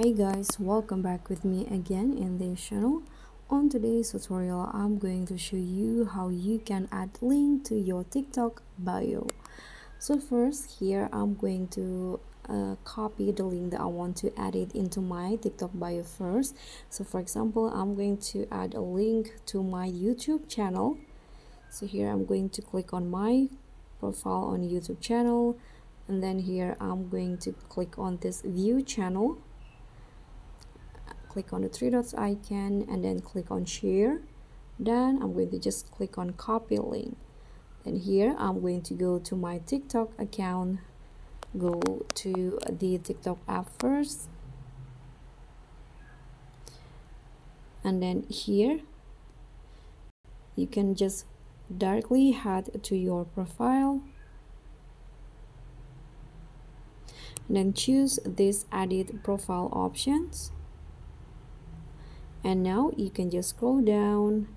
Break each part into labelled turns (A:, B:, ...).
A: hi guys welcome back with me again in this channel. On today's tutorial i'm going to show you how you can add link to your tiktok bio. So first here i'm going to uh, copy the link that i want to add it into my tiktok bio first. So for example i'm going to add a link to my youtube channel. So here i'm going to click on my profile on youtube channel. And then here i'm going to click on this view channel click on the three dots icon and then click on share. Then I'm going to just click on copy link. And here I'm going to go to my TikTok account. Go to the TikTok app first. And then here you can just directly add to your profile. And then choose this edit profile options and now you can just scroll down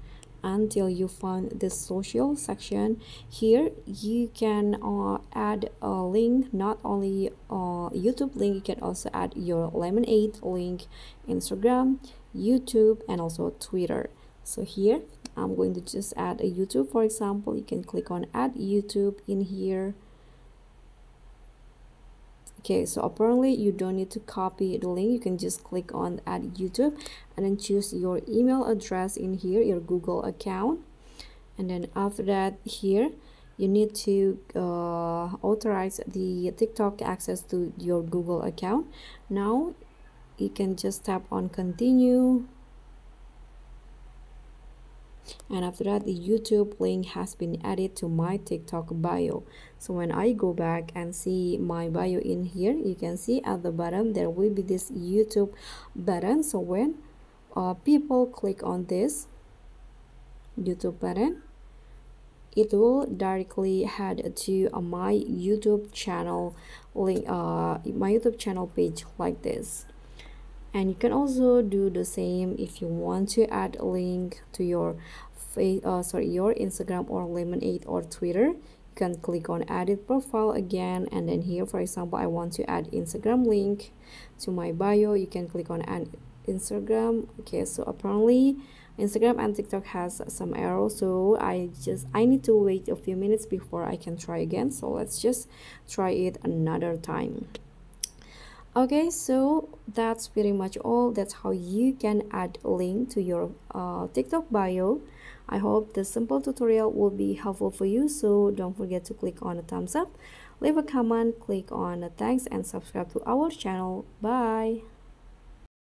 A: until you find the social section. Here you can uh, add a link not only uh, youtube link you can also add your Lemon8 link instagram youtube and also twitter. So here i'm going to just add a youtube for example. You can click on add youtube in here okay so apparently you don't need to copy the link. You can just click on add youtube and then choose your email address in here your google account. And then after that here you need to uh, authorize the tiktok access to your google account. Now you can just tap on continue and after that the youtube link has been added to my tiktok bio. So when i go back and see my bio in here you can see at the bottom there will be this youtube button. So when uh, people click on this youtube button it will directly head to uh, my youtube channel link uh my youtube channel page like this and you can also do the same if you want to add a link to your uh, sorry your instagram or Lemon8 or twitter. You can click on edit profile again and then here for example i want to add instagram link to my bio. You can click on add instagram. Okay so apparently instagram and tiktok has some error so i just i need to wait a few minutes before i can try again. So let's just try it another time okay so that's pretty much all. That's how you can add a link to your uh, tiktok bio. I hope this simple tutorial will be helpful for you so don't forget to click on the thumbs up leave a comment click on the thanks and subscribe to our channel. Bye